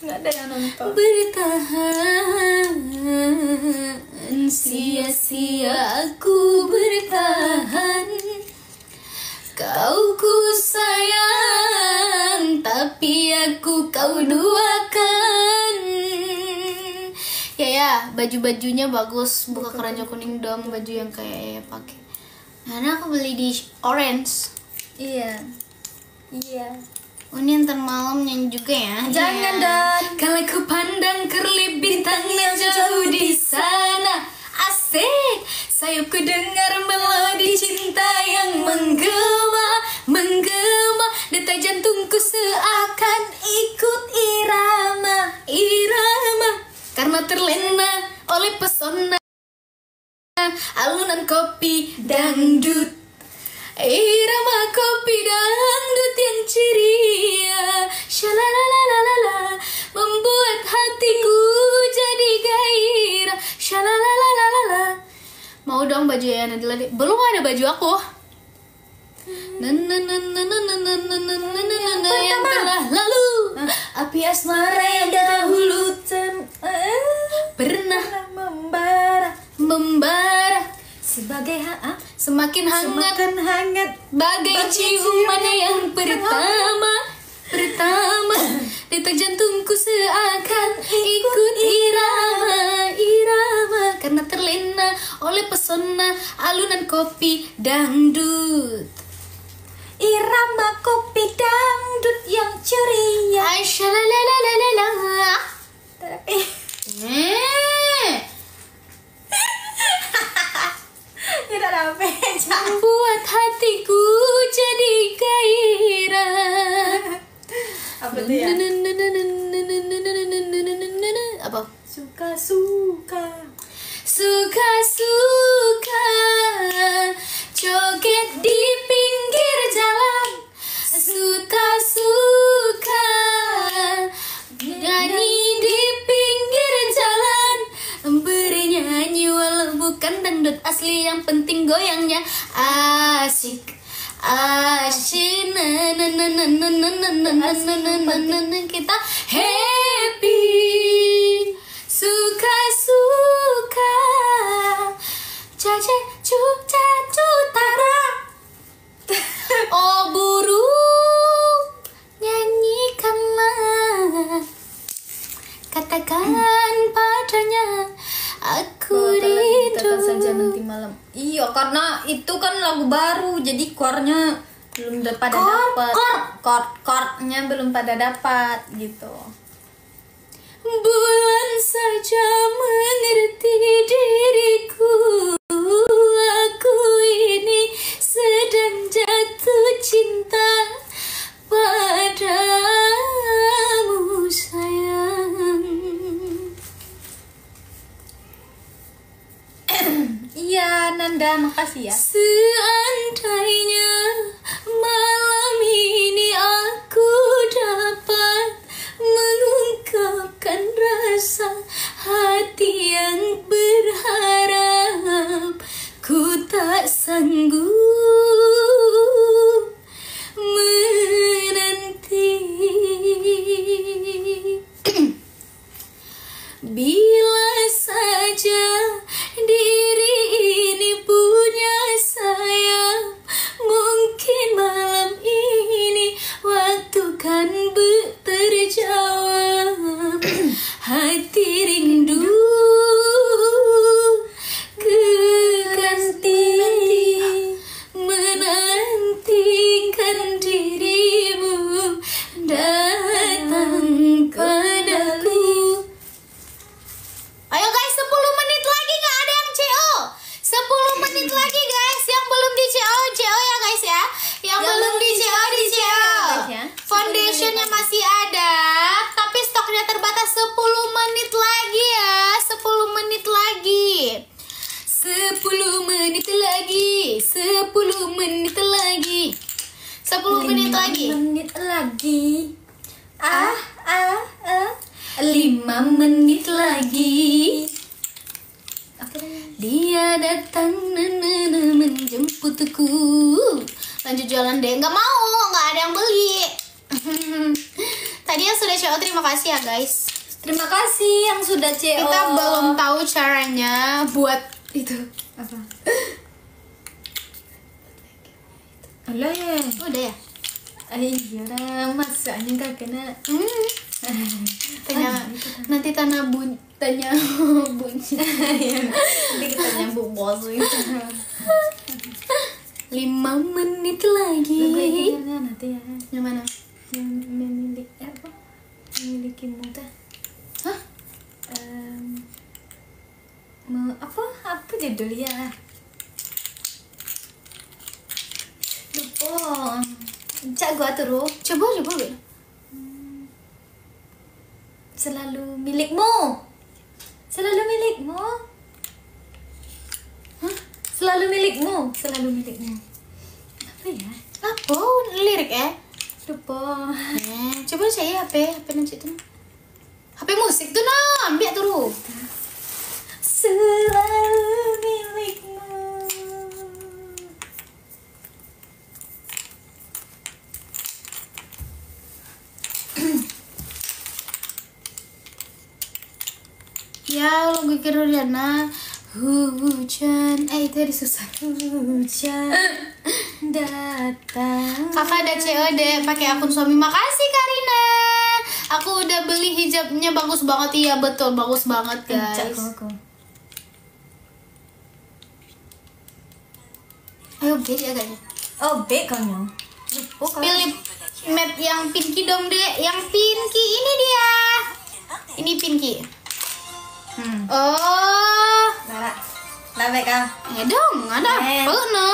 nggak ada yang nonton. Bertahan Sia-sia aku bertahan. Kau ku sayang Tapi aku kau duakan. Ya ya baju-bajunya bagus. Buka keranjang kuning dong Baju yang kayak Yaya pakai. Karena aku beli di orange? Iya. Iya ini ntar malam nyanyi juga ya? Jangan, Iya. Dan. Kalau ku pandang kerlip bintang yang jauh di sana Asik Sayapku dengar melodi cinta yang menggema Menggema Detak jantungku seakan ikut irama Irama Karena terlena oleh pesona Alunan kopi dangdut Irama kopi dangdut yang ceria baju ya Nadila belum ada baju aku yang telah lalu api asmara yang dahulu pernah membara membara sebagai ha semakin hangat semakin hangat bagai ciuman yang pertama pertama detak jantungku seakan ikut irama irama oleh pesona Alunan kopi dangdut. Irama kopi dangdut yang ceria. Asyalalalalalalala tapi Eh, tidak ada apa Membuat hatiku jadi gairah. Apa tuh ya? Apa? suka suka goyangnya asik asik kita hey karena itu kan lagu baru jadi chordnya belum da- pada dapat chord. Chordnya belum pada dapat gitu. Bulan saja mengerti diriku iya Nanda makasih ya. Seandainya malam ini aku dapat mengungkapkan rasa hati yang berharap ku tak sanggup menanti. Bila saja Foundationnya masih ada Tapi stoknya terbatas 10 menit lagi ya 10 menit lagi. 10 menit lagi 10 menit lagi. 10 menit lagi. menit lagi. Ah ah ah. 5 menit lagi? Dia datang menjemputku. Lanjut jalan deh. Nggak mau Nggak ada yang beli Tadi yang sudah CO terima kasih ya guys. Terima kasih yang sudah CO. Kita belum tahu caranya buat itu. apa? Alah ya. Oh, udah ya? Iya lah, masanya gak kena. Hmm. Tanya nanti tanya bun tanya bunyi. Nanti kita nyambung bos itu. Lima menit lagi. Nanti ya. Yang mana? Yang apa? Memiliki muda. Hah? Em, me- apa? Apa judulnya? Lupa. Cak gua terus. Coba coba Be. Selalu milikmu. Selalu milikmu. Hah? Selalu milikmu. Selalu milikmu. Apa ya? Apa lirik eh? Lupa. Eh, coba saya HP, HP nanti tuh. HP musik tuh no, ambil terus. Selalu milikmu. Ya, lagu Kirudana Hujan Eh, itu ada susah Hujan datang. Kakak ada COD pakai akun suami Makasih Karina Aku udah beli hijabnya bagus banget Iya betul, bagus banget Cak guys. Ayo B agaknya Oh, B kamu. Lupa kamu. Pilih mat yang pinky dong dek Yang pinky ini dia Ini pinky Hmm. Oh Lara. Lara kau. Eh dong, ada Eh. apa no?